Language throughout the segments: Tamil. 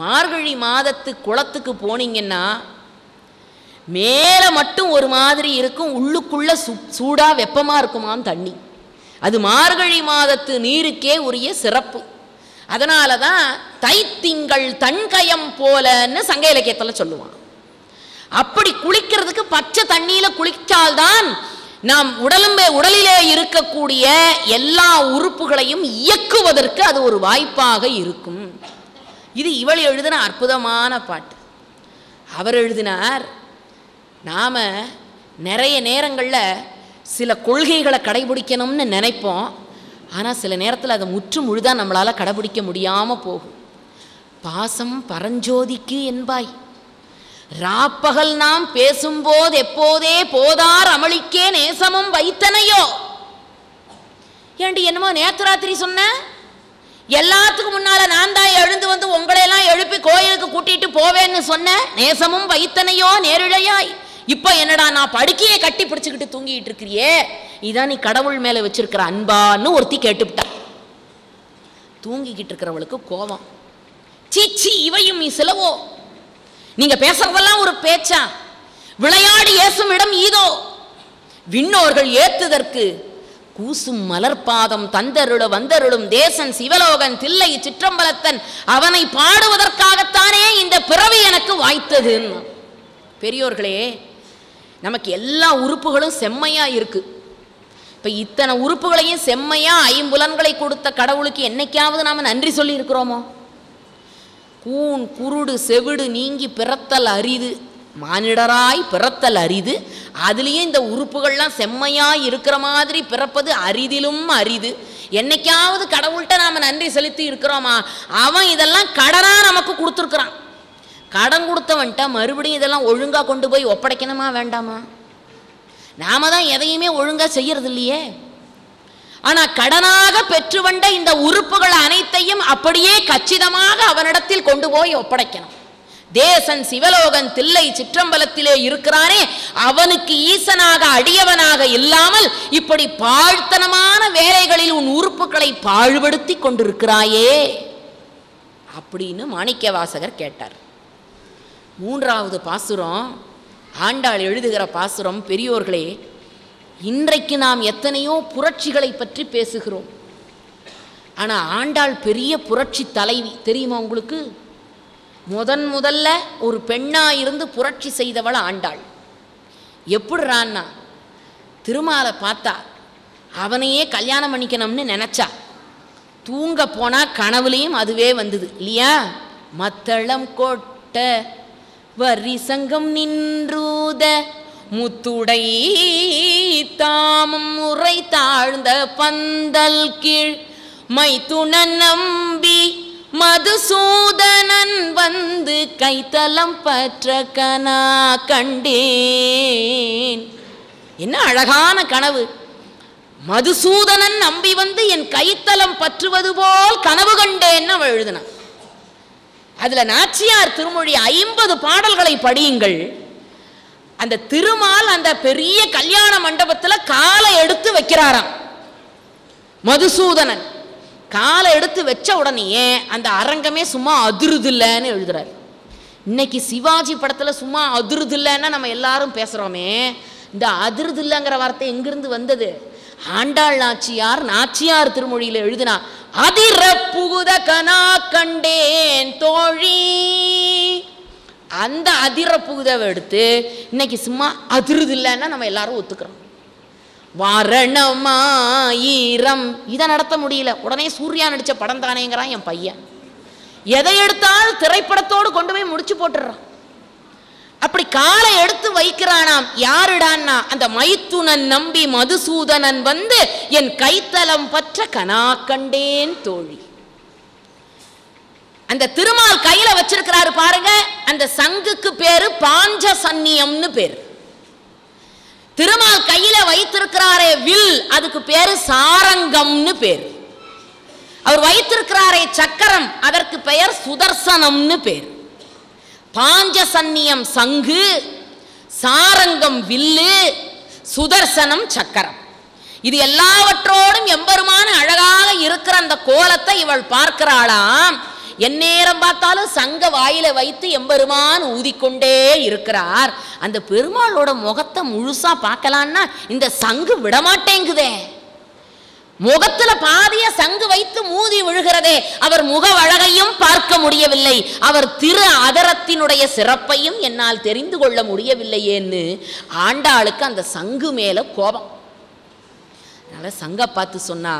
மார்கழி மாதத்து குளத்துக்கு போனீங்கன்னா மேலே மட்டும் ஒரு மாதிரி இருக்கும் உள்ளுக்குள்ளே சு சூடாக வெப்பமாக இருக்குமாம் தண்ணி. அது மார்கழி மாதத்து நீருக்கே உரிய சிறப்பு. அதனால தான் தைத்திங்கள் தன்கயம் போலன்னு சங்க இலக்கியத்தில் சொல்லுவான். அப்படி குளிக்கிறதுக்கு பச்சை தண்ணியில் குளிச்சால்தான் நாம் உடலும்பே உடலிலே இருக்கக்கூடிய எல்லா உறுப்புகளையும் இயக்குவதற்கு அது ஒரு வாய்ப்பாக இருக்கும். இது இவள் எழுதின அற்புதமான பாட்டு. அவர் எழுதினார் நாம் நிறைய நேரங்களில் சில கொள்கைகளை கடைபிடிக்கணும்னு நினைப்போம். ஆனால் சில நேரத்தில் அதை முற்று முழுதாக நம்மளால் கடைபிடிக்க முடியாமல் போகும். பாசம் பரஞ்சோதிக்கு என்பாய். ராப்பகல் நாம் பேசும்போது எப்போதே போதார் அமளிக்கே நேசமும் வைத்தனையோ. ஏண்டி என்னமோ நேத்து ராத்திரி சொன்ன? எல்லாத்துக்கும் முன்னால நான் தான் எழுந்து வந்து உங்களையெல்லாம் எழுப்பி கோயிலுக்கு கூட்டிட்டு போவேன்னு சொன்ன நேசமும் வைத்தனையோ நேரிழையாய். இப்போ என்னடா நான் படுக்கையை கட்டி பிடிச்சுக்கிட்டு தூங்கிட்டு இருக்கிறியே? இதான் நீ கடவுள் மேல வச்சிருக்கிற அன்பான்னு ஒருத்தி கேட்டுவிட்டா. தூங்கிக்கிட்டு இருக்கிறவளுக்கு கோபம் சீச்சி இவையும் நீ சிலவோ? நீங்க பேசுறதெல்லாம் ஒரு பேச்சா? விளையாடி ஏசும் இடம் ஈதோ? விண்ணோர்கள் ஏத்துதற்கு கூசும் மலர்பாதம் தந்தருள வந்தருளும் தேசன் சிவலோகன் தில்லை சிற்றம்பலத்தன் அவனை பாடுவதற்காகத்தானே இந்த பிறவி எனக்கு வாய்த்ததுன்னு பெரியோர்களே நமக்கு எல்லா உறுப்புகளும் செம்மையா இருக்கு. இப்ப இத்தனை உறுப்புகளையும் செம்மையா ஐம்புலன்களை கொடுத்த கடவுளுக்கு என்னைக்காவது நாம நன்றி சொல்லி இருக்கிறோமோ கூன் குருடு செவிடு நீங்கி பிறத்தல் அரிது. மானிடராய் பிறத்தல் அரிது. அதுலேயே இந்த உறுப்புகள்லாம் செம்மையாக இருக்கிற மாதிரி பிறப்பது அரிதிலும் அரிது. என்னைக்காவது கடவுள்கிட்ட நாம் நன்றி செலுத்தி இருக்கிறோமா? அவன் இதெல்லாம் கடனாக நமக்கு கொடுத்துருக்குறான். கடன் கொடுத்தவன்ட்ட மறுபடியும் இதெல்லாம் ஒழுங்காக கொண்டு போய் ஒப்படைக்கணுமா வேண்டாமா? நாம தான் எதையுமே ஒழுங்காக செய்யறது இல்லையே. ஆனால் கடனாக பெற்று வந்த இந்த உறுப்புகள் அனைத்தையும் அப்படியே கச்சிதமாக அவனிடத்தில் கொண்டு போய் ஒப்படைக்கணும். தேசன் சிவலோகன் தில்லை சிற்றம்பலத்திலே இருக்கிறானே அவனுக்கு ஈசனாக அடியவனாக இல்லாமல் இப்படி பாழ்த்தனமான வேலைகளில் உன் உறுப்புகளை பாழ்படுத்தி கொண்டிருக்கிறாயே. அப்படின்னு மாணிக்க வாசகர் கேட்டார். மூன்றாவது பாசுரம் ஆண்டாள் எழுதுகிற பாசுரம் பெரியோர்களே இன்றைக்கு நாம் எத்தனையோ புரட்சிகளை பற்றி பேசுகிறோம். ஆனால் ஆண்டாள் பெரிய புரட்சி தலைவி தெரியுமா உங்களுக்கு? முதன் முதல்ல ஒரு பெண்ணா இருந்து புரட்சி செய்தவள் ஆண்டாள். எப்படிறான்னா திருமாலை பார்த்தா அவனையே கல்யாணம் பண்ணிக்கணும்னு நினச்சா. தூங்க போனால் கனவுலையும் அதுவே வந்தது. இல்லையா? மத்தளம் கொட்ட வரி சங்கம் நின்றூத முத்துடை தாமம் முறை தாழ்ந்த பந்தல் கீழ் மைத்துண நம்பி மதுசூதனன் வந்து கைத்தலம் பற்ற கனா கண்டேன். என்ன அழகான கனவு. மதுசூதனன் நம்பி வந்து என் கைத்தலம் பற்றுவது போல் கனவு கண்டேன்னு அவள் எழுதினான் அதுல நாச்சியார் திருமொழி ஐம்பது பாடல்களை படியுங்கள். அந்த திருமால் அந்த பெரிய கல்யாண மண்டபத்துல காலை எடுத்து வைக்கிறாராம். மதுசூதனன். காலை எடுத்து வச்ச உடனேயே அந்த அரங்கமே சும்மா அதிருதில்லைன்னு எழுதுறாரு. இன்னைக்கு சிவாஜி படத்துல சும்மா அதிருதில்லைன்னா நம்ம எல்லாரும் பேசுகிறோமே இந்த அதிருதில்லைங்கிற வார்த்தை எங்கிருந்து வந்தது? ஆண்டாள் நாச்சியார் நாச்சியார் திருமொழியில் எழுதினா அதிர புகுத கனா கண்டேன் தோழி. அந்த அதிர புகுதவை எடுத்து இன்னைக்கு சும்மா அதிருதில்லைன்னா நம்ம எல்லாரும் ஒத்துக்கிறோம். வாரணமாயிரம். இதை நடத்த முடியல. உடனே சூர்யா நடிச்ச படம் தானேங்கிறான் என் பையன். எதை எடுத்தாலும் திரைப்படத்தோடு கொண்டு போய் முடிச்சு போட்டுடுறான். அப்படி காலை எடுத்து வைக்கிறானாம். யாருடான்னா அந்த மைத்துனன் நம்பி மதுசூதனன் வந்து என் கைத்தலம் பற்ற கனா கண்டேன் தோழி. அந்த திருமால் கையில வச்சிருக்கிறாரு பாருங்க அந்த சங்குக்கு பேரு பாஞ்ச சன்னியம்னு பேரு. திருமால் கையில வைத்திருக்கிறாரே வில் அதுக்கு பேரு சாரங்கம்னு பேர். அவர் வைத்திருக்கிறாரே சக்கரம் அதற்கு பெயர் சுதர்சனம்னு பேர். பாஞ்சசன்னியம் சங்கு சாரங்கம் வில்லு சுதர்சனம் சக்கரம். இது எல்லாவற்றோடும் எம்பெருமான அழகாக இருக்கிற அந்த கோலத்தை இவள் பார்க்கிறாளாம். எந்நேரம் பார்த்தாலும் சங்க வாயில வைத்து எம்பெருமான் ஊதிக்கொண்டே இருக்கிறார். அந்த பெருமாளோட முகத்தை முழுசா பார்க்கலான்னா இந்த சங்கு விடமாட்டேங்குதே. முகத்துல பாதிய சங்கு வைத்து மூதி விழுகிறதே. அவர் முக அழகையும் பார்க்க முடியவில்லை. அவர் திரு அதரத்தினுடைய சிறப்பையும் என்னால் தெரிந்து கொள்ள முடியவில்லையேன்னு ஆண்டாளுக்கு அந்த சங்கு மேல கோபம். அதனால சங்க பார்த்து சொன்னா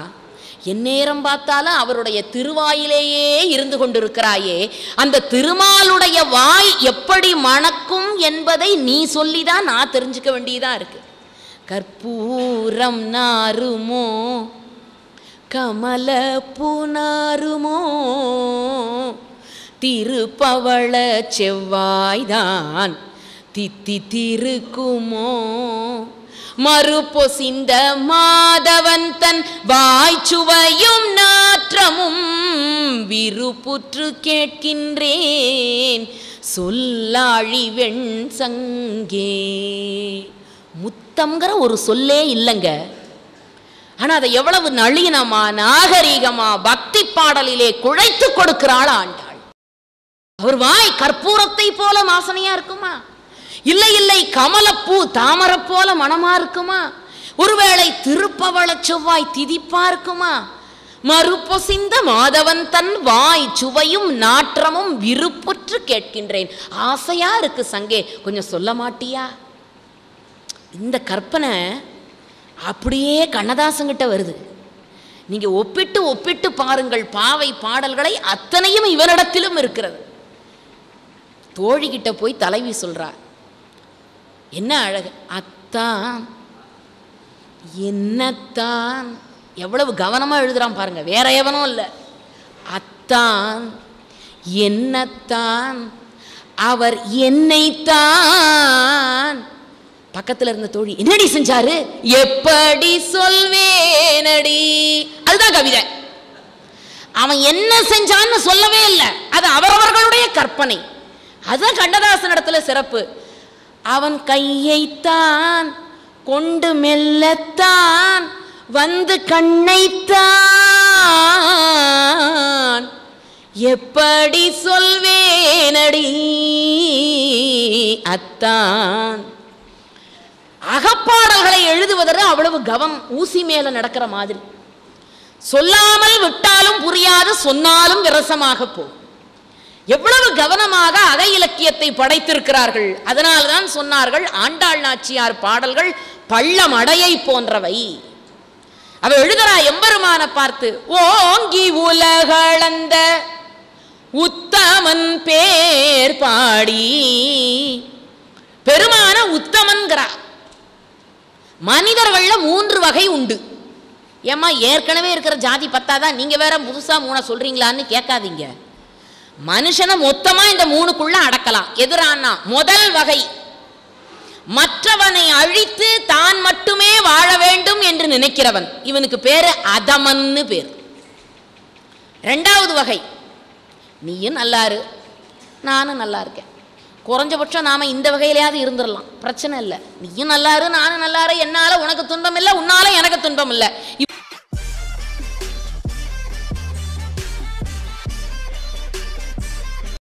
எந்நேரம் பார்த்தாலும் அவருடைய திருவாயிலேயே இருந்து கொண்டிருக்கிறாயே. அந்த திருமாலுடைய வாய் எப்படி மணக்கும் என்பதை நீ சொல்லிதான் நான் தெரிஞ்சுக்க வேண்டியதா இருக்கு. கற்பூரம் நாருமோ? கமல புனாருமோ திருப்பவள செவ்வாய்தான் தித்தி திருக்குமோ? மறுபொசிந்த மாதவன் தன் வாய்ச்சுவையும் நாற்றமும் விருப்புற்று கேட்கின்றேன். சொல்லாழி வெண் சங்கே. முத்தம்ங்கிற ஒரு சொல்லே இல்லைங்க. ஆனா அதை எவ்வளவு நளினமா நாகரீகமா பக்தி பாடலிலே குழைத்து கொடுக்கிறாள் ஆண்டாள். அவர் வாய் கற்பூரத்தை போல வாசனையா இருக்குமா? இல்லை இல்லை கமலப்பூ தாமரை போல மனமா இருக்குமா? ஒருவேளை திருப்பவள செவ்வாய் திதிப்பா இருக்குமா? மறுபொசிந்த மாதவன் தன் வாய் சுவையும் நாற்றமும் விருப்புற்று கேட்கின்றேன். ஆசையா இருக்கு சங்கே கொஞ்சம் சொல்ல மாட்டியா? இந்த கற்பனை அப்படியே கண்ணதாசங்கிட்ட வருது. நீங்க ஒப்பிட்டு ஒப்பிட்டு பாருங்கள் பாவை பாடல்களை அத்தனையும் இவனிடத்திலும் இருக்கிறது. தோழிகிட்ட போய் தலைவி சொல்றா என்ன அழகு? அத்தான். என்னத்தான்? எவ்வளவு கவனமாக எழுதுகிறான் பாருங்க. வேற எவனும் இல்லை. அத்தான். என்னத்தான்? அவர் என்னைத்தான். பக்கத்தில் இருந்த தோழி என்னடி செஞ்சாரு? எப்படி சொல்வேனடி? அதுதான் கவிதை. அவன் என்ன செஞ்சான்னு சொல்லவே இல்லை. அது அவரவர்களுடைய கற்பனை. அதுதான் கண்ணதாசன் இடத்துல சிறப்பு. அவன் கையைத்தான் கொண்டு மெல்லத்தான் வந்து கண்ணைத்தான். எப்படி சொல்வேனடி அத்தான். அகப்பாடல்களை எழுதுவதற்கு அவ்வளவு கவம் ஊசி மேல நடக்கிற மாதிரி. சொல்லாமல் விட்டாலும் புரியாது சொன்னாலும் விரசமாக போ எவ்வளவு கவனமாக அக இலக்கியத்தை படைத்திருக்கிறார்கள்? அதனால்தான் சொன்னார்கள் ஆண்டாள் நாச்சியார் பாடல்கள் பள்ளமடையை போன்றவை. அவ எழுதுறா எம்பெருமான பார்த்து ஓங்கி உலகளந்த உத்தமன் பேர் பாடி பெருமான உத்தமன்கிறா. மனிதர்கள்ல மூன்று வகை உண்டு. ஏம்மா ஏற்கனவே இருக்கிற ஜாதி பத்தாதான் நீங்க வேற புதுசா மூணா சொல்றீங்களான்னு கேட்காதீங்க. மனுஷனை மொத்தமா இந்த மூணுக்குள்ள அடக்கலாம். எதிரானா முதல் வகை. மற்றவனை அழித்து தான் மட்டுமே வாழ வேண்டும் என்று நினைக்கிறவன். இவனுக்கு பேரு அதமன்னு பேர். ரெண்டாவது வகை. நீயும் நல்லாரு. நானும் நல்லா இருக்கேன். குறைஞ்சபட்சம் நாம இந்த வகையிலையாவது இருந்துடலாம் பிரச்சனை இல்லை. நீயும் நல்லாரு நானும் நல்லாரு. என்னால உனக்கு துன்பம் இல்லை உன்னால எனக்கு துன்பம் இல்லை.